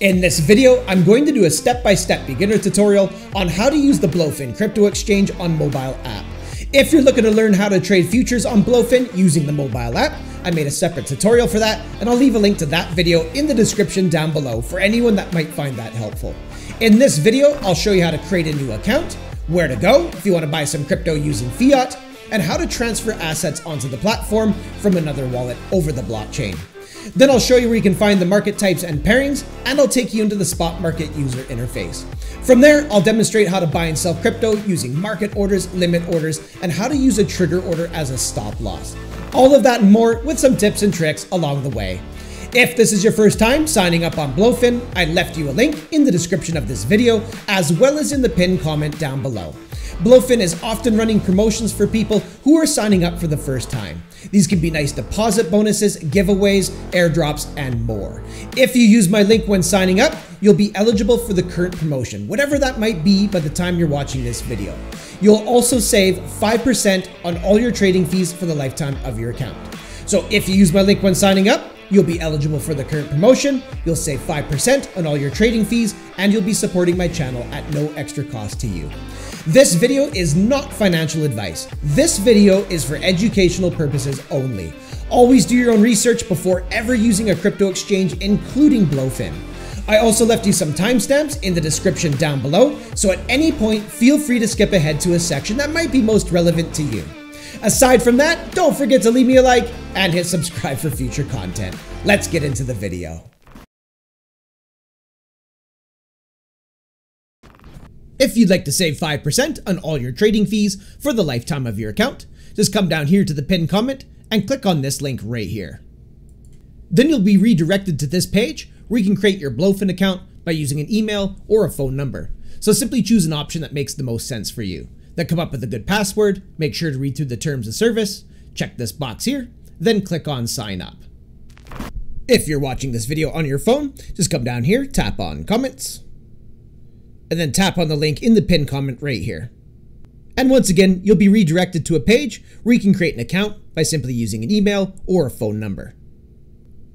In this video, I'm going to do a step-by-step -step beginner tutorial on how to use the Blofin crypto exchange on mobile app. If you're looking to learn how to trade futures on Blofin using the mobile app, I made a separate tutorial for that, and I'll leave a link to that video in the description down below for anyone that might find that helpful. In this video, I'll show you how to create a new account, where to go if you want to buy some crypto using fiat, and how to transfer assets onto the platform from another wallet over the blockchain. Then I'll show you where you can find the market types and pairings, and I'll take you into the spot market user interface. From there, I'll demonstrate how to buy and sell crypto using market orders, limit orders, and how to use a trigger order as a stop loss. All of that and more with some tips and tricks along the way. If this is your first time signing up on Blofin, I left you a link in the description of this video, as well as in the pinned comment down below. Blofin is often running promotions for people who are signing up for the first time. These can be nice deposit bonuses, giveaways, airdrops, and more. If you use my link when signing up, you'll be eligible for the current promotion, whatever that might be by the time you're watching this video. You'll also save 5% on all your trading fees for the lifetime of your account. So if you use my link when signing up, You'll be eligible for the current promotion, you'll save 5% on all your trading fees, and you'll be supporting my channel at no extra cost to you. This video is not financial advice. This video is for educational purposes only. Always do your own research before ever using a crypto exchange, including Blofin. I also left you some timestamps in the description down below, so at any point, feel free to skip ahead to a section that might be most relevant to you. Aside from that, don't forget to leave me a like and hit subscribe for future content. Let's get into the video. If you'd like to save 5% on all your trading fees for the lifetime of your account, just come down here to the pinned comment and click on this link right here. Then you'll be redirected to this page where you can create your Blofin account by using an email or a phone number. So simply choose an option that makes the most sense for you. Then come up with a good password, make sure to read through the terms of service, check this box here, then click on sign up. If you're watching this video on your phone, just come down here, tap on comments, and then tap on the link in the pinned comment right here. And once again, you'll be redirected to a page where you can create an account by simply using an email or a phone number.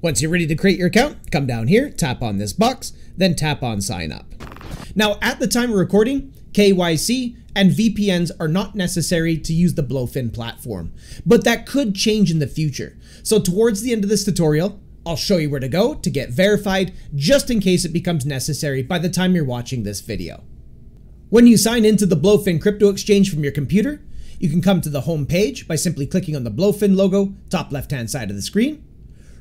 Once you're ready to create your account, come down here, tap on this box, then tap on sign up. Now, at the time of recording, KYC and VPNs are not necessary to use the Blofin platform, but that could change in the future. So towards the end of this tutorial, I'll show you where to go to get verified just in case it becomes necessary by the time you're watching this video. When you sign into the Blofin crypto exchange from your computer, you can come to the home page by simply clicking on the Blofin logo, top left hand side of the screen.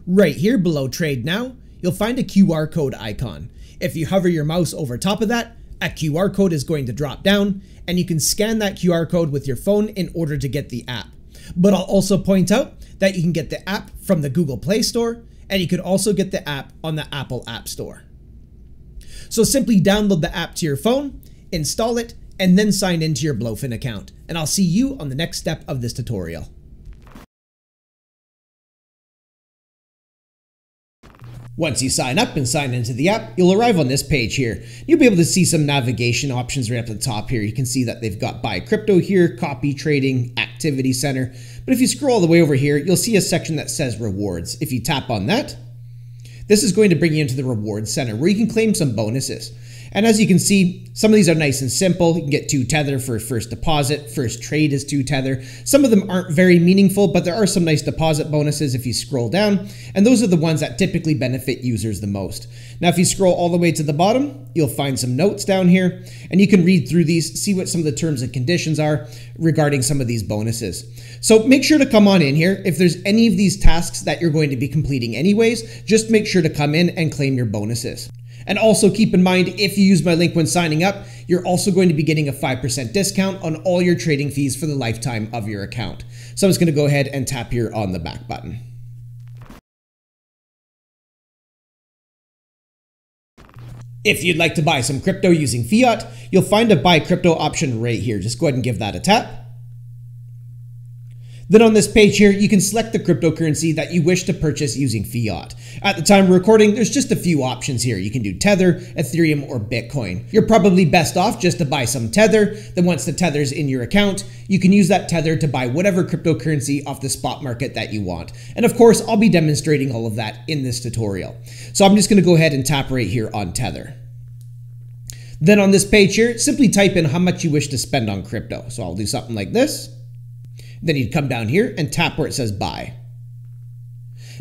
Right here below Trade Now, you'll find a QR code icon. If you hover your mouse over top of that, a QR code is going to drop down and you can scan that QR code with your phone in order to get the app. But I'll also point out that you can get the app from the Google Play Store and you could also get the app on the Apple App Store. So simply download the app to your phone, install it, and then sign into your Blofin account. And I'll see you on the next step of this tutorial. Once you sign up and sign into the app, you'll arrive on this page here. You'll be able to see some navigation options right up at the top here. You can see that they've got buy crypto here, copy trading, activity center. But if you scroll all the way over here, you'll see a section that says rewards. If you tap on that, this is going to bring you into the rewards center where you can claim some bonuses. And as you can see, some of these are nice and simple. You can get two tether for first deposit, first trade is two tether. Some of them aren't very meaningful, but there are some nice deposit bonuses if you scroll down. And those are the ones that typically benefit users the most. Now, if you scroll all the way to the bottom, you'll find some notes down here and you can read through these, see what some of the terms and conditions are regarding some of these bonuses. So make sure to come on in here. If there's any of these tasks that you're going to be completing anyways, just make sure to come in and claim your bonuses. And also keep in mind, if you use my link when signing up, you're also going to be getting a 5% discount on all your trading fees for the lifetime of your account. So I'm just going to go ahead and tap here on the back button. If you'd like to buy some crypto using fiat, you'll find a buy crypto option right here. Just go ahead and give that a tap. Then on this page here, you can select the cryptocurrency that you wish to purchase using fiat. At the time of recording, there's just a few options here. You can do Tether, Ethereum, or Bitcoin. You're probably best off just to buy some Tether. Then once the Tether's in your account, you can use that Tether to buy whatever cryptocurrency off the spot market that you want. And of course, I'll be demonstrating all of that in this tutorial. So I'm just gonna go ahead and tap right here on Tether. Then on this page here, simply type in how much you wish to spend on crypto. So I'll do something like this. Then you'd come down here and tap where it says buy.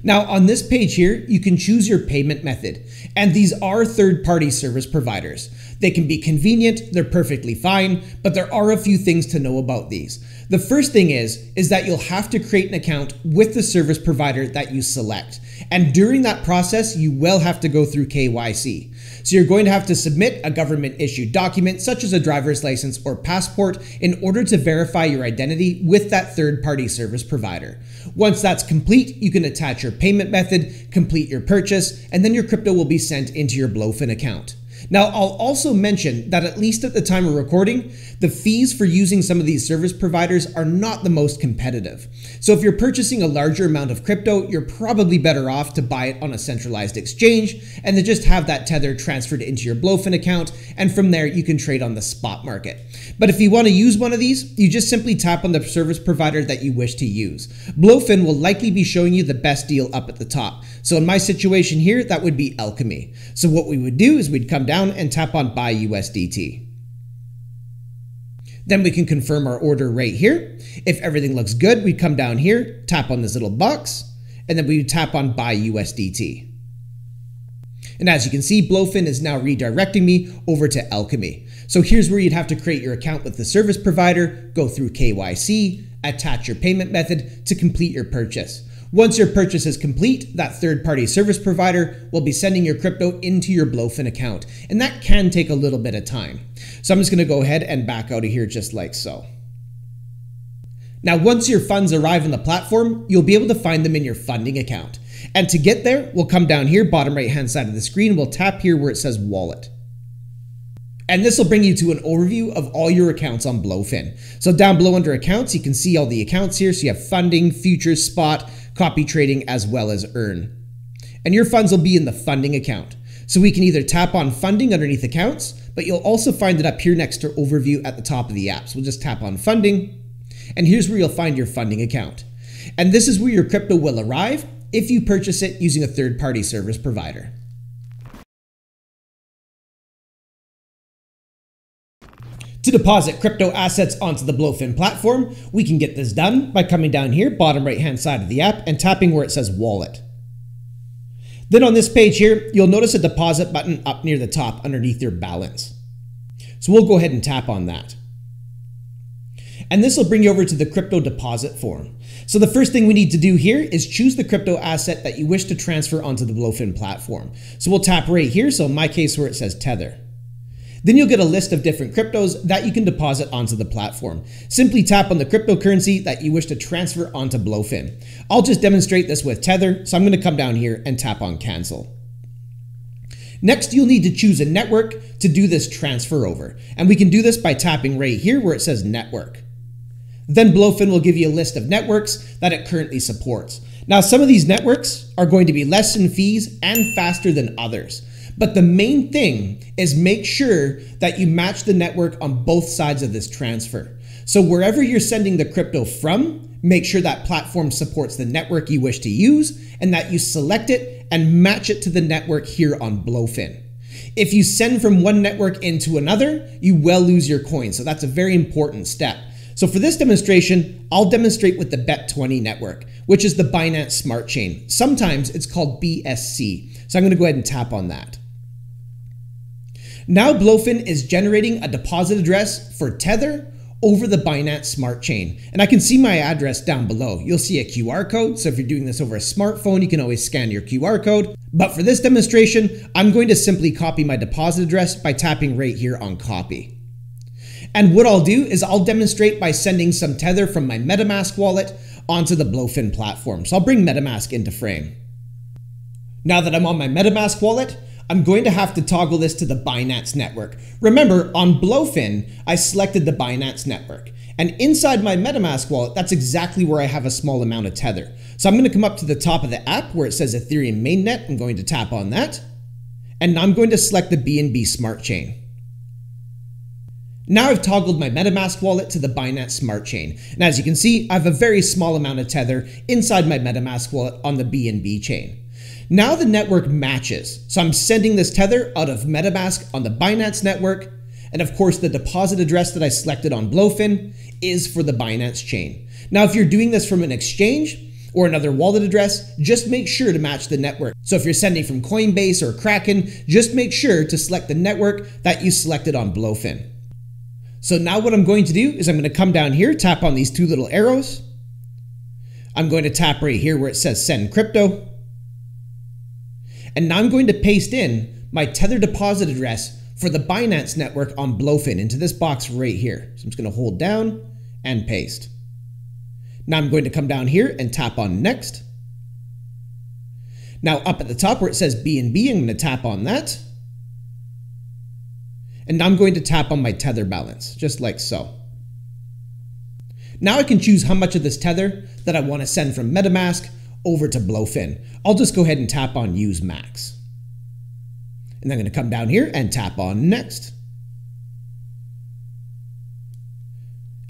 Now on this page here, you can choose your payment method. And these are third-party service providers. They can be convenient, they're perfectly fine, but there are a few things to know about these. The first thing is, is that you'll have to create an account with the service provider that you select. And during that process, you will have to go through KYC. So you're going to have to submit a government issued document such as a driver's license or passport in order to verify your identity with that third party service provider. Once that's complete, you can attach your payment method, complete your purchase, and then your crypto will be sent into your Blofin account. Now, I'll also mention that at least at the time of recording, the fees for using some of these service providers are not the most competitive. So if you're purchasing a larger amount of crypto, you're probably better off to buy it on a centralized exchange and then just have that tether transferred into your Blofin account. And from there, you can trade on the spot market. But if you want to use one of these, you just simply tap on the service provider that you wish to use. Blofin will likely be showing you the best deal up at the top. So in my situation here, that would be Alchemy. So what we would do is we'd come down and tap on buy USDT. Then we can confirm our order right here. If everything looks good, we come down here, tap on this little box, and then we tap on buy USDT. And as you can see, Blofin is now redirecting me over to Alchemy. So here's where you'd have to create your account with the service provider, go through KYC, attach your payment method to complete your purchase. Once your purchase is complete, that third party service provider will be sending your crypto into your Blofin account. And that can take a little bit of time. So I'm just going to go ahead and back out of here just like so. Now, once your funds arrive on the platform, you'll be able to find them in your funding account. And to get there, we'll come down here, bottom right hand side of the screen, we'll tap here where it says wallet. And this will bring you to an overview of all your accounts on Blofin. So down below under accounts, you can see all the accounts here. So you have funding, futures, spot, copy trading, as well as earn. And your funds will be in the funding account. So we can either tap on funding underneath accounts, but you'll also find it up here next to overview at the top of the app. So we'll just tap on funding, and here's where you'll find your funding account. And this is where your crypto will arrive if you purchase it using a third party service provider. To deposit crypto assets onto the Blofin platform, we can get this done by coming down here, bottom right hand side of the app, and tapping where it says wallet. Then on this page here, you'll notice a deposit button up near the top underneath your balance. So we'll go ahead and tap on that. And this will bring you over to the crypto deposit form. So the first thing we need to do here is choose the crypto asset that you wish to transfer onto the Blofin platform. So we'll tap right here. So in my case where it says Tether. Then you'll get a list of different cryptos that you can deposit onto the platform. Simply tap on the cryptocurrency that you wish to transfer onto Blofin. I'll just demonstrate this with Tether, so I'm going to come down here and tap on cancel. Next, you'll need to choose a network to do this transfer over. And we can do this by tapping right here where it says network. Then Blofin will give you a list of networks that it currently supports. Now, some of these networks are going to be less in fees and faster than others. But the main thing is make sure that you match the network on both sides of this transfer. So wherever you're sending the crypto from, make sure that platform supports the network you wish to use and that you select it and match it to the network here on Blofin. If you send from one network into another, you will lose your coin. So that's a very important step. So for this demonstration, I'll demonstrate with the BEP20 network, which is the Binance Smart Chain. Sometimes it's called BSC. So I'm going to go ahead and tap on that. Now Blofin is generating a deposit address for Tether over the Binance Smart Chain. And I can see my address down below. You'll see a QR code. So if you're doing this over a smartphone, you can always scan your QR code. But for this demonstration, I'm going to simply copy my deposit address by tapping right here on copy. And what I'll do is I'll demonstrate by sending some Tether from my MetaMask wallet onto the Blofin platform. So I'll bring MetaMask into frame. Now that I'm on my MetaMask wallet, I'm going to have to toggle this to the Binance network. Remember, on Blofin, I selected the Binance network. And inside my MetaMask wallet, that's exactly where I have a small amount of Tether. So I'm going to come up to the top of the app where it says Ethereum mainnet. I'm going to tap on that. And I'm going to select the BNB Smart Chain. Now I've toggled my MetaMask wallet to the Binance Smart Chain. And as you can see, I have a very small amount of Tether inside my MetaMask wallet on the BNB chain. Now the network matches. So I'm sending this Tether out of MetaMask on the Binance network. And of course, the deposit address that I selected on Blofin is for the Binance chain. Now, if you're doing this from an exchange or another wallet address, just make sure to match the network. So if you're sending from Coinbase or Kraken, just make sure to select the network that you selected on Blofin. So now what I'm going to do is I'm going to come down here, tap on these two little arrows. I'm going to tap right here where it says send crypto. And now I'm going to paste in my Tether deposit address for the Binance network on Blofin into this box right here. So I'm just going to hold down and paste. Now I'm going to come down here and tap on next. Now up at the top where it says BNB, I'm going to tap on that. And now I'm going to tap on my tether balance, just like so. Now I can choose how much of this tether that I want to send from MetaMask over to Blofin. I'll just go ahead and tap on use max. And I'm going to come down here and tap on next.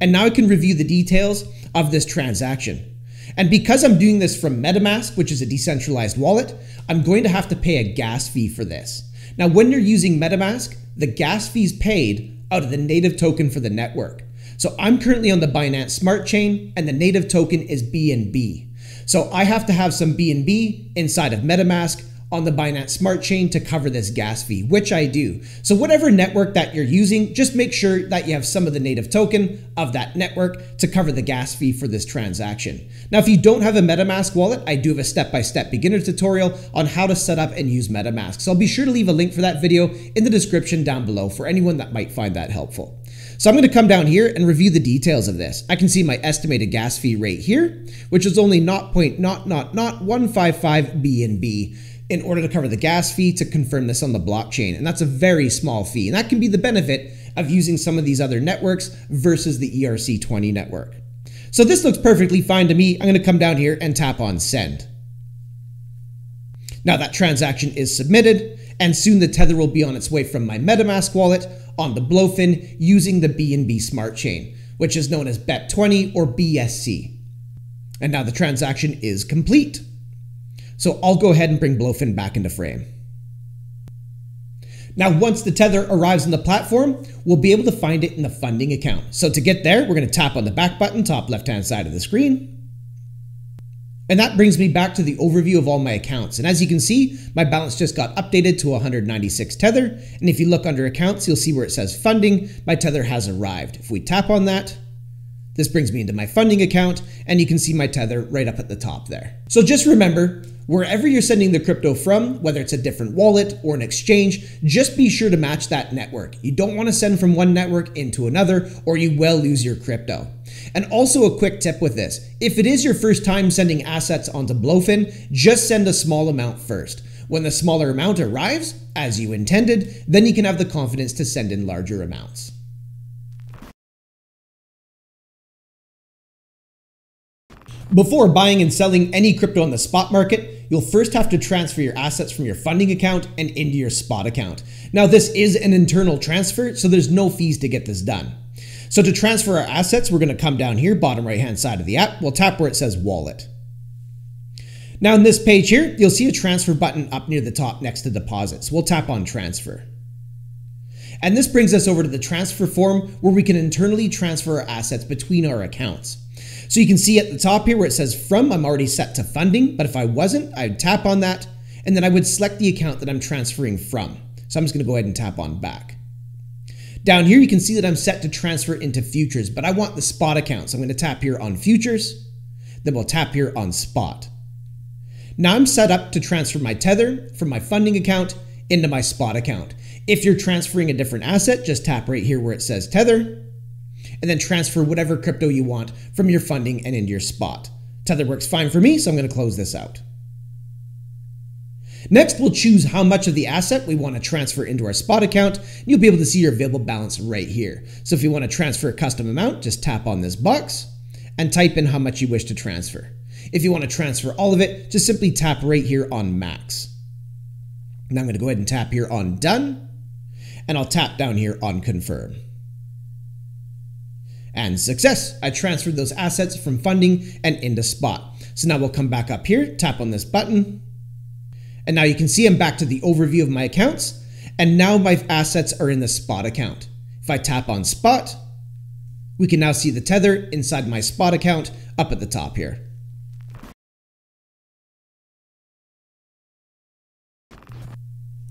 And now I can review the details of this transaction. And because I'm doing this from MetaMask, which is a decentralized wallet, I'm going to have to pay a gas fee for this. Now, when you're using MetaMask, the gas fees paid out of the native token for the network. So I'm currently on the Binance Smart Chain and the native token is BNB. So I have to have some BNB inside of MetaMask on the Binance Smart Chain to cover this gas fee, which I do. So whatever network that you're using, just make sure that you have some of the native token of that network to cover the gas fee for this transaction. Now, if you don't have a MetaMask wallet, I do have a step-by-step -step beginner tutorial on how to set up and use MetaMask. So I'll be sure to leave a link for that video in the description down below for anyone that might find that helpful. So I'm going to come down here and review the details of this. I can see my estimated gas fee rate here, which is only 0.0000155 BNB in order to cover the gas fee to confirm this on the blockchain. And that's a very small fee. And that can be the benefit of using some of these other networks versus the ERC20 network. So this looks perfectly fine to me. I'm going to come down here and tap on send. Now that transaction is submitted and soon the Tether will be on its way from my MetaMask wallet on the Blofin using the BNB Smart Chain, which is known as BEP20 or BSC. And now the transaction is complete. So I'll go ahead and bring Blofin back into frame. Now, once the tether arrives on the platform, we'll be able to find it in the funding account. So to get there, we're going to tap on the back button, top left-hand side of the screen. And that brings me back to the overview of all my accounts. And as you can see, my balance just got updated to 196 Tether. And if you look under accounts, you'll see where it says funding, my Tether has arrived. If we tap on that, this brings me into my funding account and you can see my Tether right up at the top there. So just remember, Wherever you're sending the crypto from, whether it's a different wallet or an exchange, just be sure to match that network. You don't want to send from one network into another or you will lose your crypto. And also a quick tip with this. If it is your first time sending assets onto Blofin, just send a small amount first. When the smaller amount arrives, as you intended, then you can have the confidence to send in larger amounts. Before buying and selling any crypto on the spot market, you'll first have to transfer your assets from your funding account and into your spot account. Now, this is an internal transfer, so there's no fees to get this done. So to transfer our assets, we're going to come down here, bottom right hand side of the app. We'll tap where it says wallet. Now in this page here, you'll see a transfer button up near the top next to deposits. We'll tap on transfer. And this brings us over to the transfer form where we can internally transfer our assets between our accounts. So you can see at the top here where it says from, I'm already set to funding, but if I wasn't, I'd tap on that, and then I would select the account that I'm transferring from. So I'm just gonna go ahead and tap on back. Down here, you can see that I'm set to transfer into futures, but I want the spot account. So I'm gonna tap here on futures, then we'll tap here on spot. Now I'm set up to transfer my Tether from my funding account into my spot account. If you're transferring a different asset, just tap right here where it says Tether, and then transfer whatever crypto you want from your funding and into your spot. Tether works fine for me, so I'm going to close this out. Next, we'll choose how much of the asset we want to transfer into our spot account. You'll be able to see your available balance right here. So if you want to transfer a custom amount, just tap on this box and type in how much you wish to transfer. If you want to transfer all of it, just simply tap right here on max. Now I'm going to go ahead and tap here on done, and I'll tap down here on confirm. And success! I transferred those assets from funding and into spot. So now we'll come back up here, tap on this button, and now you can see I'm back to the overview of my accounts, and now my assets are in the spot account. If I tap on spot, we can now see the tether inside my spot account up at the top here.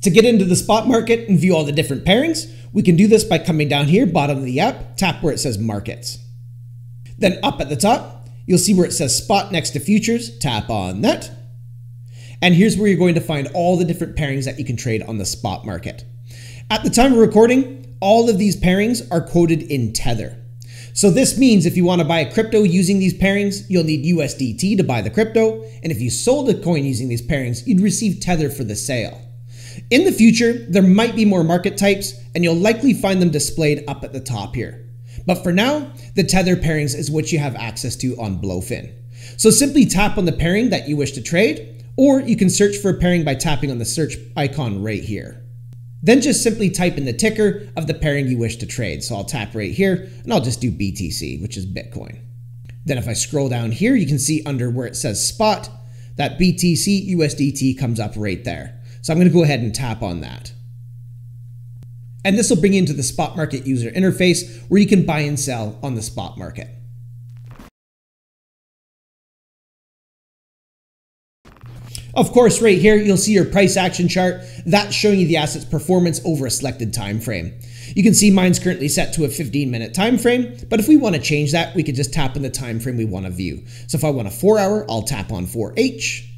To get into the spot market and view all the different pairings, we can do this by coming down here, bottom of the app, tap where it says markets. Then up at the top, you'll see where it says spot next to futures, tap on that. And here's where you're going to find all the different pairings that you can trade on the spot market. At the time of recording, all of these pairings are quoted in Tether. So this means if you want to buy a crypto using these pairings, you'll need USDT to buy the crypto. And if you sold a coin using these pairings, you'd receive Tether for the sale. In the future, there might be more market types, and you'll likely find them displayed up at the top here. But for now, the tether pairings is what you have access to on Blofin. So simply tap on the pairing that you wish to trade, or you can search for a pairing by tapping on the search icon right here. Then just simply type in the ticker of the pairing you wish to trade. So I'll tap right here and I'll just do BTC, which is Bitcoin. Then if I scroll down here, you can see under where it says spot, that BTC USDT comes up right there. So I'm going to go ahead and tap on that. And this will bring you into the spot market user interface where you can buy and sell on the spot market. Of course, right here, you'll see your price action chart. That's showing you the asset's performance over a selected time frame. You can see mine's currently set to a 15 minute time frame, but if we want to change that, we could just tap on the time frame we want to view. So if I want a 4 hour, I'll tap on 4H,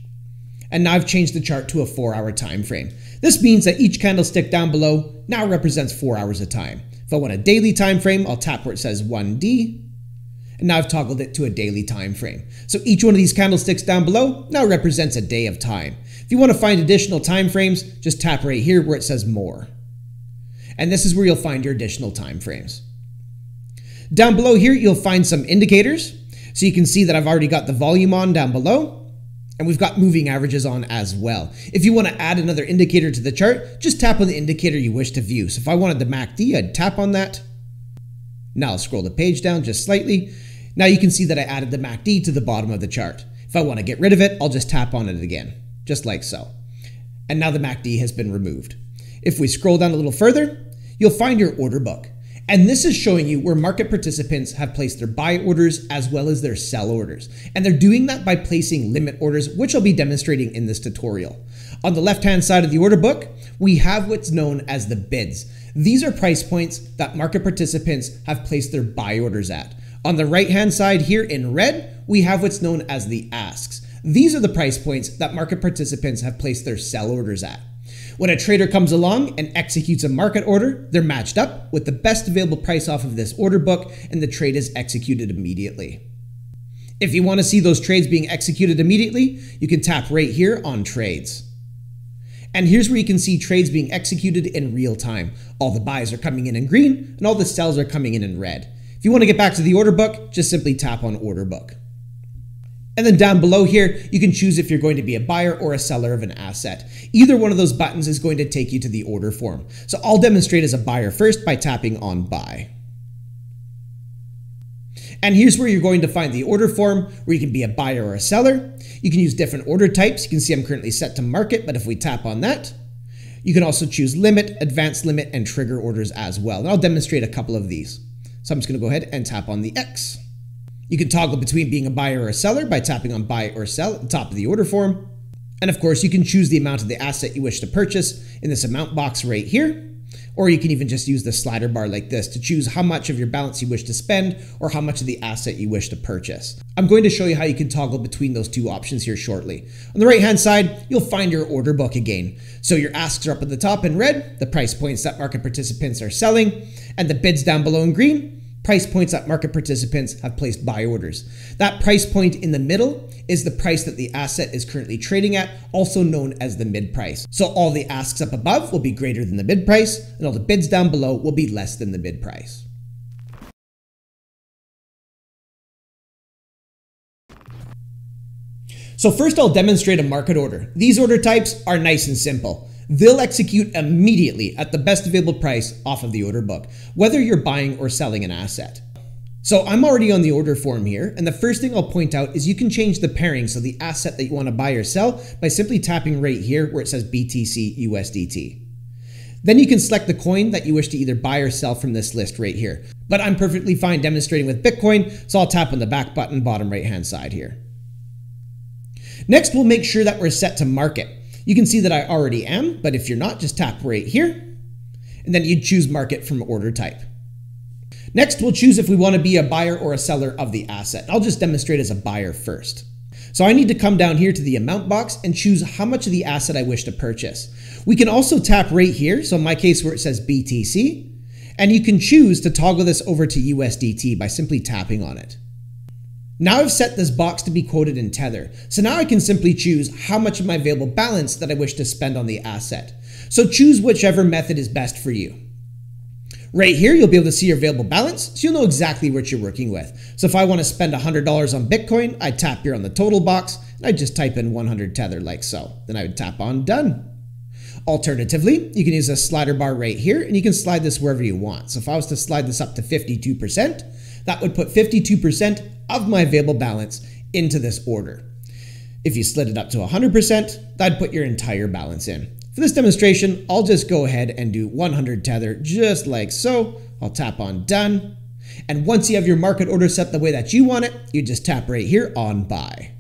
and now I've changed the chart to a 4 hour time frame. This means that each candlestick down below now represents 4 hours of time. If I want a daily time frame, I'll tap where it says 1D, and now I've toggled it to a daily time frame. So each one of these candlesticks down below now represents a day of time. If you want to find additional time frames, just tap right here where it says more. And this is where you'll find your additional time frames. Down below here, you'll find some indicators. So you can see that I've already got the volume on down below. And we've got moving averages on as well. If you want to add another indicator to the chart, just tap on the indicator you wish to view. So if I wanted the MACD, I'd tap on that. Now I'll scroll the page down just slightly. Now you can see that I added the MACD to the bottom of the chart. If I want to get rid of it, I'll just tap on it again, just like so. And now the MACD has been removed. If we scroll down a little further, you'll find your order book. And this is showing you where market participants have placed their buy orders as well as their sell orders. And they're doing that by placing limit orders, which I'll be demonstrating in this tutorial. On the left-hand side of the order book, we have what's known as the bids. These are price points that market participants have placed their buy orders at. On the right-hand side here in red, we have what's known as the asks. These are the price points that market participants have placed their sell orders at. When a trader comes along and executes a market order, they're matched up with the best available price off of this order book, and the trade is executed immediately. If you want to see those trades being executed immediately, you can tap right here on trades. And here's where you can see trades being executed in real time. All the buys are coming in in green and all the sells are coming in in red. If you want to get back to the order book, just simply tap on order book. And then down below here, you can choose if you're going to be a buyer or a seller of an asset. Either one of those buttons is going to take you to the order form. So I'll demonstrate as a buyer first by tapping on buy. And here's where you're going to find the order form where you can be a buyer or a seller. You can use different order types. You can see I'm currently set to market, but if we tap on that, you can also choose limit, advanced limit, and trigger orders as well. And I'll demonstrate a couple of these. So I'm just going to go ahead and tap on the X. You can toggle between being a buyer or a seller by tapping on buy or sell at the top of the order form. And of course, you can choose the amount of the asset you wish to purchase in this amount box right here. Or you can even just use the slider bar like this to choose how much of your balance you wish to spend or how much of the asset you wish to purchase. I'm going to show you how you can toggle between those two options here shortly. On the right hand side, you'll find your order book again. So your asks are up at the top in red, the price points that market participants are selling, and the bids down below in green, price points that market participants have placed buy orders. That price point in the middle is the price that the asset is currently trading at, also known as the mid price. So all the asks up above will be greater than the bid price, and all the bids down below will be less than the bid price. So first I'll demonstrate a market order. These order types are nice and simple. They'll execute immediately at the best available price off of the order book, whether you're buying or selling an asset. So I'm already on the order form here, and the first thing I'll point out is you can change the pairing, so the asset that you want to buy or sell, by simply tapping right here where it says BTC USDT. Then you can select the coin that you wish to either buy or sell from this list right here. But I'm perfectly fine demonstrating with Bitcoin, so I'll tap on the back button bottom right hand side here. Next, we'll make sure that we're set to market. You can see that I already am, but if you're not, just tap right here, and then you choose market from order type. Next, we'll choose if we want to be a buyer or a seller of the asset. I'll just demonstrate as a buyer first. So I need to come down here to the amount box and choose how much of the asset I wish to purchase. We can also tap right here, so in my case where it says BTC, and you can choose to toggle this over to USDT by simply tapping on it. Now I've set this box to be quoted in Tether, so now I can simply choose how much of my available balance that I wish to spend on the asset. So choose whichever method is best for you. Right here, you'll be able to see your available balance, so you'll know exactly what you're working with. So if I want to spend $100 on Bitcoin, I tap here on the total box, and I just type in 100 Tether like so. Then I would tap on done. Alternatively, you can use a slider bar right here, and you can slide this wherever you want. So if I was to slide this up to 52%, that would put 52% of my available balance into this order. If you slid it up to 100%, that'd put your entire balance in. For this demonstration, I'll just go ahead and do 100 tether just like so. I'll tap on done. And once you have your market order set the way that you want it, you just tap right here on buy.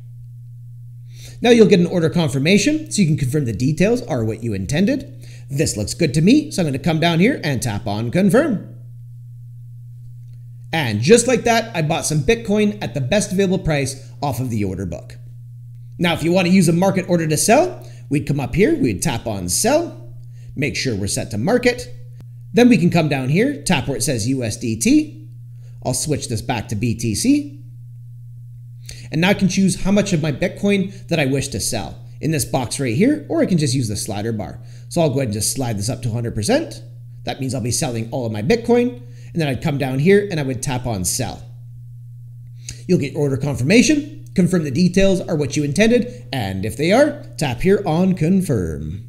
Now you'll get an order confirmation so you can confirm the details are what you intended. This looks good to me, so I'm going to come down here and tap on confirm. And just like that, I bought some Bitcoin at the best available price off of the order book. Now, if you want to use a market order to sell, we'd come up here, we'd tap on sell, make sure we're set to market. Then we can come down here, tap where it says USDT. I'll switch this back to BTC. And now I can choose how much of my Bitcoin that I wish to sell in this box right here, or I can just use the slider bar. So I'll go ahead and just slide this up to 100%. That means I'll be selling all of my Bitcoin and then I'd come down here and I would tap on sell. You'll get order confirmation, confirm the details are what you intended, and if they are, tap here on confirm.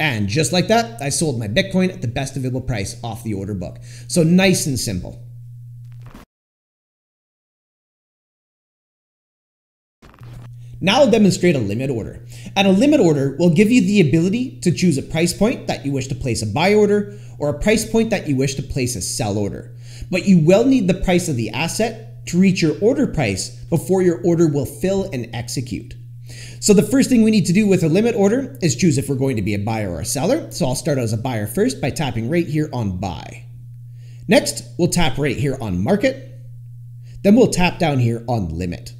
And just like that, I sold my Bitcoin at the best available price off the order book. So nice and simple. Now I'll demonstrate a limit order. And a limit order will give you the ability to choose a price point that you wish to place a buy order or a price point that you wish to place a sell order. But you will need the price of the asset to reach your order price before your order will fill and execute. So the first thing we need to do with a limit order is choose if we're going to be a buyer or a seller. So I'll start as a buyer first by tapping right here on buy. Next, we'll tap right here on market. Then we'll tap down here on limit.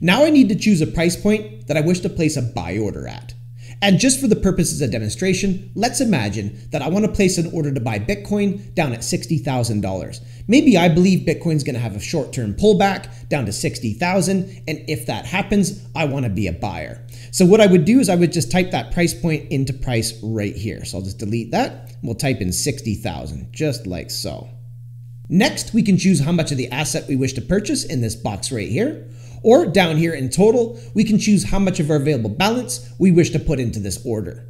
Now I need to choose a price point that I wish to place a buy order at. And just for the purposes of demonstration, let's imagine that I want to place an order to buy Bitcoin down at $60,000. Maybe I believe Bitcoin's going to have a short-term pullback down to 60,000 and if that happens, I want to be a buyer. So what I would do is I would just type that price point into price right here. So I'll just delete that. We'll type in 60,000 just like so. Next, we can choose how much of the asset we wish to purchase in this box right here. Or down here in total, we can choose how much of our available balance we wish to put into this order.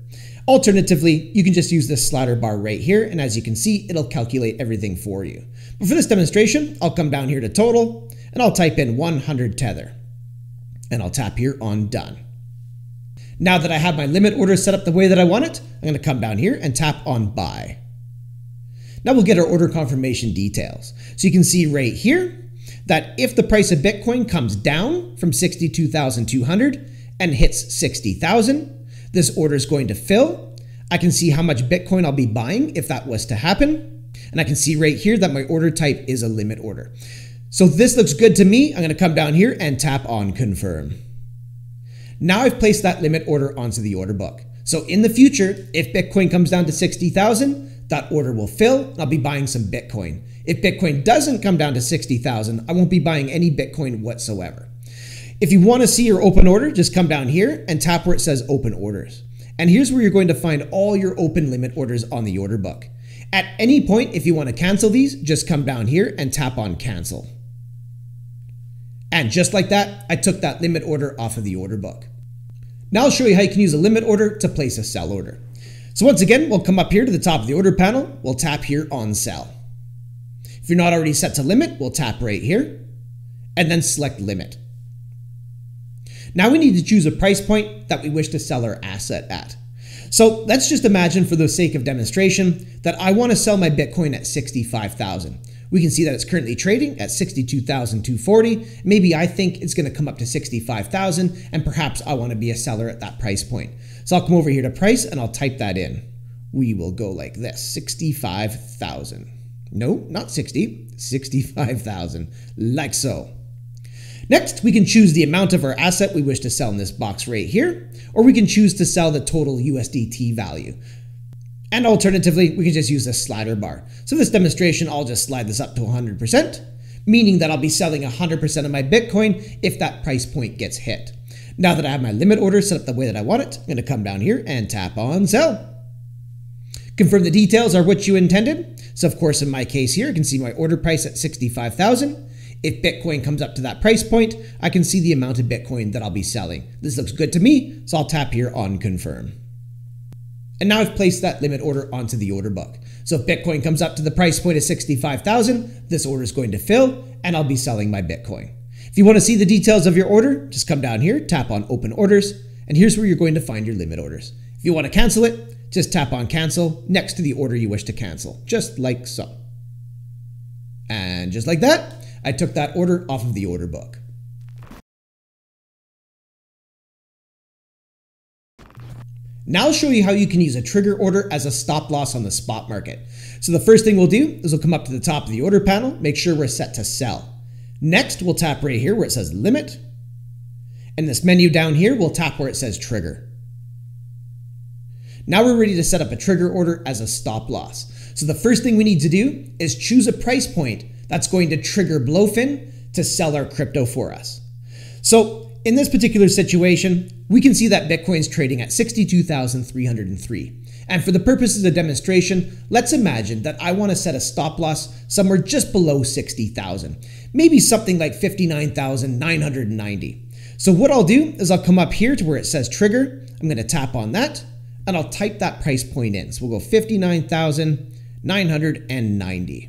Alternatively, you can just use this slider bar right here, and as you can see, it'll calculate everything for you. But for this demonstration, I'll come down here to total, and I'll type in 100 tether. And I'll tap here on done. Now that I have my limit order set up the way that I want it, I'm going to come down here and tap on buy. Now we'll get our order confirmation details. So you can see right here, that if the price of Bitcoin comes down from 62,200 and hits 60,000, this order is going to fill. I can see how much Bitcoin I'll be buying if that was to happen. And I can see right here that my order type is a limit order. So this looks good to me. I'm going to come down here and tap on confirm. Now I've placed that limit order onto the order book. So in the future, if Bitcoin comes down to 60,000, that order will fill, I'll be buying some Bitcoin. If Bitcoin doesn't come down to 60,000, I won't be buying any Bitcoin whatsoever. If you want to see your open order, just come down here and tap where it says open orders. And here's where you're going to find all your open limit orders on the order book. At any point, if you want to cancel these, just come down here and tap on cancel. And just like that, I took that limit order off of the order book. Now I'll show you how you can use a limit order to place a sell order. So once again, we'll come up here to the top of the order panel. We'll tap here on sell. If you're not already set to limit, we'll tap right here and then select limit. Now we need to choose a price point that we wish to sell our asset at. So let's just imagine for the sake of demonstration that I want to sell my Bitcoin at 65,000. We can see that it's currently trading at 62,240. Maybe I think it's going to come up to 65,000 and perhaps I want to be a seller at that price point. So I'll come over here to price and I'll type that in. We will go like this, 65,000. No, not 60, 65,000, like so. Next, we can choose the amount of our asset we wish to sell in this box right here, or we can choose to sell the total USDT value. And alternatively, we can just use the slider bar. So this demonstration, I'll just slide this up to 100%, meaning that I'll be selling 100% of my Bitcoin if that price point gets hit. Now that I have my limit order set up the way that I want it, I'm going to come down here and tap on sell. Confirm the details are what you intended. So of course, in my case here, you can see my order price at 65,000. If Bitcoin comes up to that price point, I can see the amount of Bitcoin that I'll be selling. This looks good to me, so I'll tap here on confirm. And now I've placed that limit order onto the order book. So if Bitcoin comes up to the price point of 65,000, this order is going to fill and I'll be selling my Bitcoin. If you want to see the details of your order, just come down here, tap on open orders, and here's where you're going to find your limit orders. If you want to cancel it, just tap on cancel next to the order you wish to cancel, just like so. And just like that, I took that order off of the order book. Now I'll show you how you can use a trigger order as a stop loss on the spot market. So the first thing we'll do is we'll come up to the top of the order panel, make sure we're set to sell. Next, we'll tap right here where it says limit. And this menu down here, we'll tap where it says trigger. Now we're ready to set up a trigger order as a stop loss. So the first thing we need to do is choose a price point that's going to trigger Blofin to sell our crypto for us. So in this particular situation, we can see that Bitcoin's trading at 62,303. And for the purposes of demonstration, let's imagine that I want to set a stop loss somewhere just below 60,000, maybe something like 59,990. So what I'll do is I'll come up here to where it says trigger. I'm going to tap on that and I'll type that price point in. So we'll go 59,990.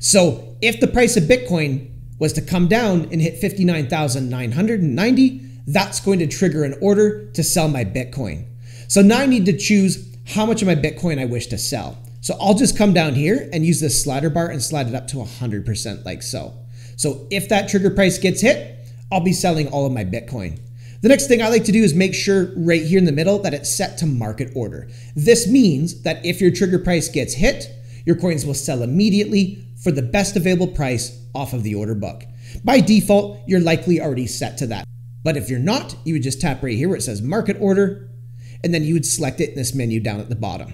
So if the price of Bitcoin was to come down and hit 59,990, that's going to trigger an order to sell my Bitcoin. So now I need to choose how much of my Bitcoin I wish to sell. So I'll just come down here and use this slider bar and slide it up to 100% like so. So if that trigger price gets hit, I'll be selling all of my Bitcoin. The next thing I like to do is make sure right here in the middle that it's set to market order. This means that if your trigger price gets hit, your coins will sell immediately for the best available price off of the order book. By default, you're likely already set to that. But if you're not, you would just tap right here where it says market order, and then you would select it in this menu down at the bottom.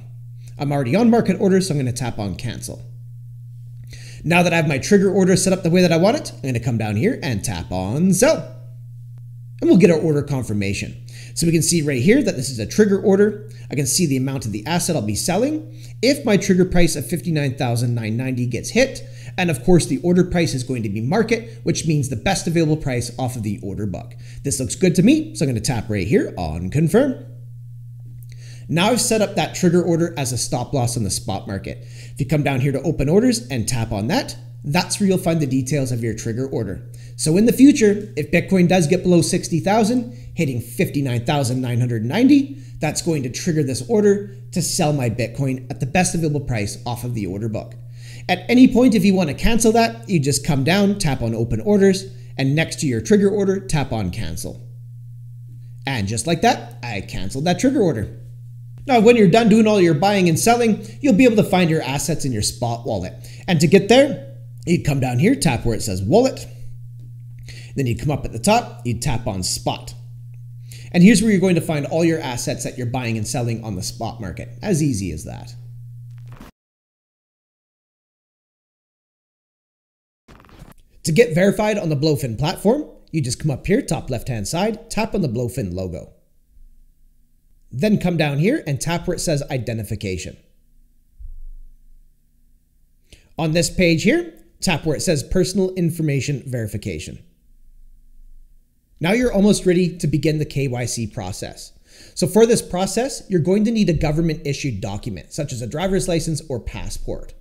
I'm already on market order, so I'm going to tap on cancel. Now that I have my trigger order set up the way that I want it, I'm to come down here and tap on sell. And we'll get our order confirmation. So we can see right here that this is a trigger order. I can see the amount of the asset I'll be selling. If my trigger price of 59,990 gets hit, and of course the order price is going to be market, which means the best available price off of the order book. This looks good to me, so I'm going to tap right here on confirm. Now I've set up that trigger order as a stop loss on the spot market. If you come down here to open orders and tap on that, that's where you'll find the details of your trigger order. So in the future, if Bitcoin does get below 60,000, hitting 59,990, that's going to trigger this order to sell my Bitcoin at the best available price off of the order book. At any point, if you want to cancel that, you just come down, tap on open orders, and next to your trigger order, tap on cancel. And just like that, I canceled that trigger order. Now, when you're done doing all your buying and selling, you'll be able to find your assets in your spot wallet. And to get there, You'd come down here, tap where it says wallet. Then you'd come up at the top, you'd tap on spot. And here's where you're going to find all your assets that you're buying and selling on the spot market. As easy as that. To get verified on the Blofin platform, you just come up here, top left-hand side, tap on the Blofin logo. Then come down here and tap where it says identification. On this page here, tap where it says personal information verification. Now you're almost ready to begin the KYC process. So for this process, you're going to need a government issued document, such as a driver's license or passport.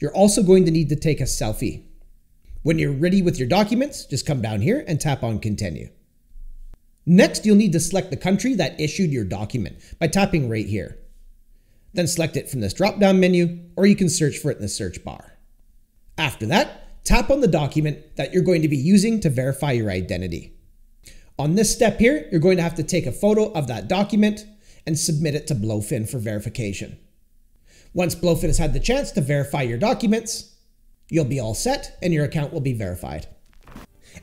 You're also going to need to take a selfie. When you're ready with your documents, just come down here and tap on continue. Next, you'll need to select the country that issued your document by tapping right here. Then select it from this drop-down menu, or you can search for it in the search bar. After that, tap on the document that you're going to be using to verify your identity. On this step here, you're going to have to take a photo of that document and submit it to Blofin for verification. Once Blofin has had the chance to verify your documents, you'll be all set and your account will be verified.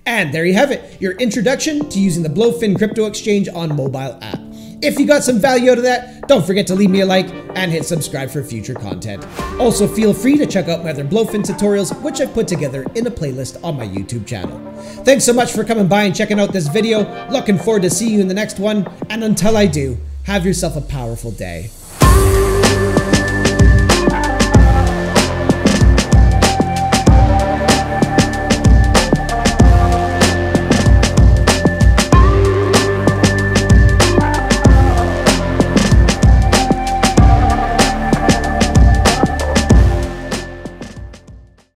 And there you have it, your introduction to using the Blofin crypto exchange on mobile app. If you got some value out of that, don't forget to leave me a like and hit subscribe for future content. Also, feel free to check out my other Blofin tutorials, which I've put together in a playlist on my YouTube channel. Thanks so much for coming by and checking out this video. Looking forward to seeing you in the next one. And until I do, have yourself a powerful day.